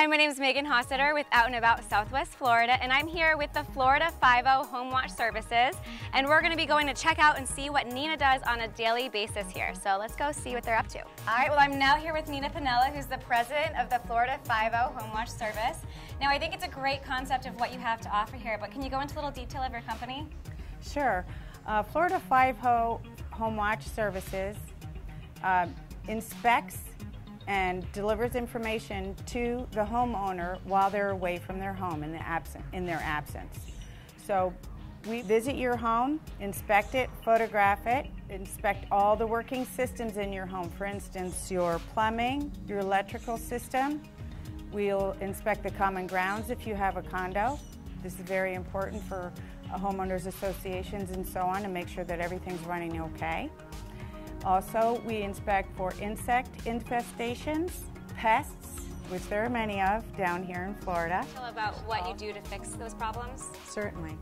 Hi, my name is Megan Hosseter with Out and About Southwest Florida, and I'm here with the Florida 5 Home Watch Services, and we're going to be going to check out and see what Nina does on a daily basis here. So let's go see what they're up to. All right, well, I'm now here with Nina Pinella, who's the president of the Florida 5 Home Watch Service. Now, I think it's a great concept of what you have to offer here, but can you go into a little detail of your company? Sure. Uh, Florida 5 Home Watch Services uh, inspects and delivers information to the homeowner while they're away from their home in, the absent, in their absence. So we visit your home, inspect it, photograph it, inspect all the working systems in your home. For instance, your plumbing, your electrical system. We'll inspect the common grounds if you have a condo. This is very important for homeowners associations and so on to make sure that everything's running okay. Also, we inspect for insect infestations, pests, which there are many of down here in Florida. Tell about what you do to fix those problems. Certainly.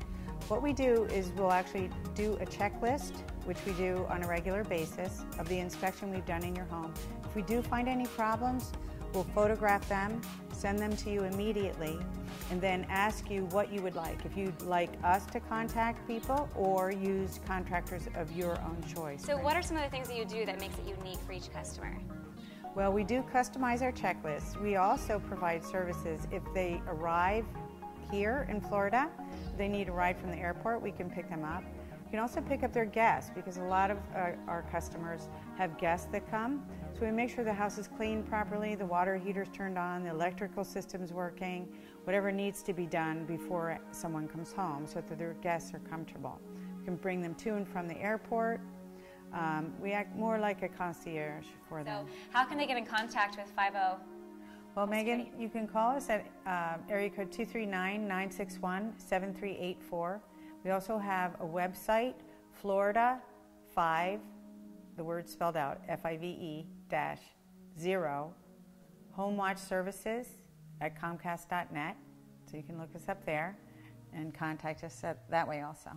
What we do is we'll actually do a checklist, which we do on a regular basis, of the inspection we've done in your home. If we do find any problems, we'll photograph them, send them to you immediately, and then ask you what you would like. If you'd like us to contact people or use contractors of your own choice. So what are some of the things that you do that makes it unique for each customer? Well, we do customize our checklists. We also provide services if they arrive here in Florida, they need a ride from the airport, we can pick them up. You can also pick up their guests because a lot of our, our, customers have guests that come. So we make sure the house is cleaned properly, the water heater's turned on, the electrical system's working, whatever needs to be done before someone comes home so that their guests are comfortable. We can bring them to and from the airport. Um, we act more like a concierge for them. So how can they get in contact with Five-O? Well, Megan, you can call us at uh, area code 239-961-7384. We also have a website, Florida 5, the word spelled out, F-I-V-E dash 0, Home Watch Services at Comcast.net. So you can look us up there and contact us that way also.